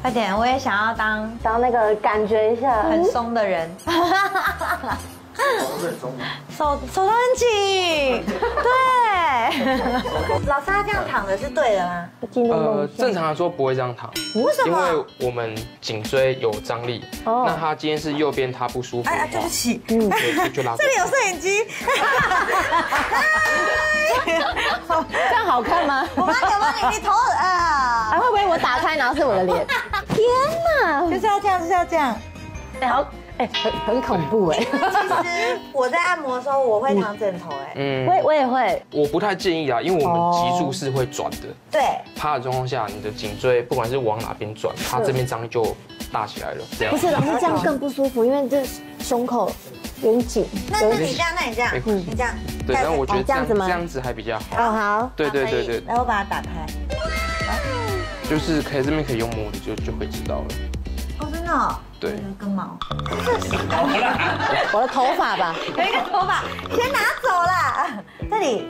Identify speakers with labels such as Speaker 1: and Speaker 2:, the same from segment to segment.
Speaker 1: 快点，我也想要当
Speaker 2: 当那个感觉一下，
Speaker 1: 很松的人。手手都很紧，对。老师他这样躺着是对的吗？
Speaker 3: 呃，正常来说不会这样躺，
Speaker 1: 为什么？
Speaker 3: 因为我们颈椎有张力。哦。那他今天是右边，他不舒服。哎呀，
Speaker 1: 对不起。
Speaker 3: 嗯。就拉。
Speaker 1: 这里有摄影机。
Speaker 2: 这样好看吗？
Speaker 1: 我帮你，我帮你，你头啊。
Speaker 2: 还会不会我打开，然后是我的脸？天哪！
Speaker 1: 就是要这样，就是要这样。
Speaker 2: 哎，好。哎，很很恐怖哎！
Speaker 1: 其实我在按摩的时候，我会躺枕头哎。嗯，
Speaker 2: 我我也会。
Speaker 3: 我不太建议啊，因为我们脊柱是会转的。
Speaker 1: 对。
Speaker 3: 趴的状况下，你的颈椎不管是往哪边转，它这边张力就大起来了。这样。
Speaker 2: 不是，老师这样更不舒服，因为这胸口有点紧。
Speaker 1: 那那你这样，那你这样，你这样。
Speaker 3: 对，然后我觉得这样子吗？这样子还比较好。
Speaker 2: 哦，好。
Speaker 3: 对对对对。
Speaker 1: 然后把它打开。
Speaker 3: 就是可以这边可以用摸的，就就会知道了。
Speaker 1: 哦，真的。
Speaker 3: 对，
Speaker 1: 根毛，
Speaker 2: 我的头发吧，
Speaker 1: 有一个头发，先拿走了。这里，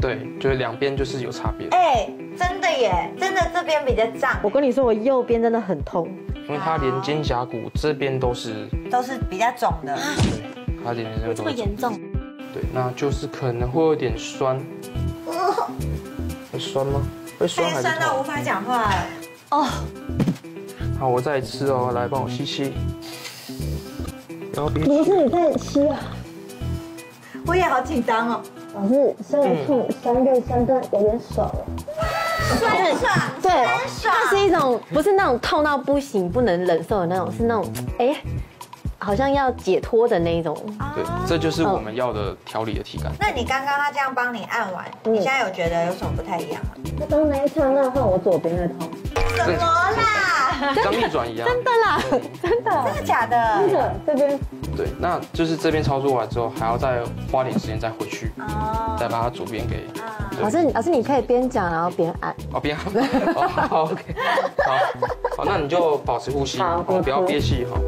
Speaker 3: 对，就是两边就是有差别。
Speaker 1: 哎，真的耶，真的这边比较胀。
Speaker 2: 我跟你说，我右边真的很痛，
Speaker 3: 因为它连肩胛骨这边都是
Speaker 1: 都是比较肿的。
Speaker 3: 对，它连这个
Speaker 2: 这么严重。
Speaker 3: 对，那就是可能会有点酸。会酸吗？会酸还是
Speaker 1: 酸到无法讲话哦。
Speaker 3: 好，我再吃哦，来帮我吸吸。
Speaker 2: 不是你在吸啊？
Speaker 1: 我也好紧张哦。
Speaker 2: 老师，现在痛，相对酸对有点爽了。
Speaker 1: 酸爽，
Speaker 2: 对，它是一种不是那种痛到不行、不能忍受的那种，是那种哎，好像要解脱的那一种。
Speaker 3: 对，这就是我们要的调理的体感。
Speaker 1: 那你刚刚他这样帮你按完，你现在有觉得有什么不太一样吗？
Speaker 2: 那刚那一刹那换我左边的痛。
Speaker 1: 怎么啦？
Speaker 3: 张力转一样！
Speaker 2: 真的啦，真的，
Speaker 1: 真的假的？
Speaker 2: 真的这边。
Speaker 3: 对，那就是这边操作完之后，还要再花点时间再回去，再把它左边给。
Speaker 2: 老师，老师你可以边讲然后边按。
Speaker 3: 哦，边按。好，OK。好，好，那你就保持呼吸，不要憋气哈。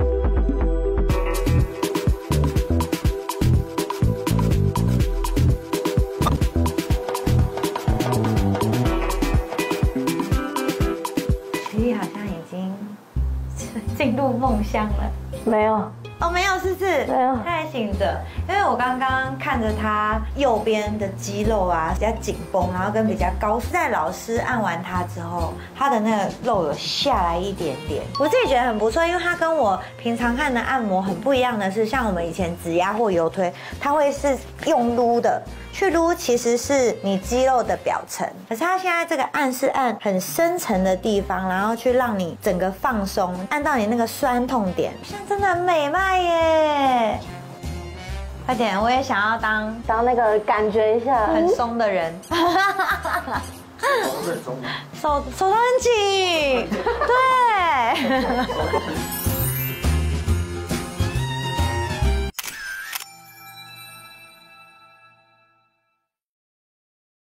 Speaker 1: 进入梦乡了，
Speaker 2: 没有
Speaker 1: 哦，没有，是不是？
Speaker 2: 没有，
Speaker 1: 他还醒着。因为我刚刚看着他右边的肌肉啊比较紧绷，然后跟比较高。在老师按完他之后，他的那个肉有下来一点点，我自己觉得很不错。因为他跟我平常看的按摩很不一样的是，像我们以前指压或油推，他会是用撸的。去撸其实是你肌肉的表层，可是它现在这个按是按很深层的地方，然后去让你整个放松，按到你那个酸痛点，现在真的很美迈耶！快点，我也想要当
Speaker 2: 当那个感觉一下
Speaker 1: 很松的人，手手都很紧，对。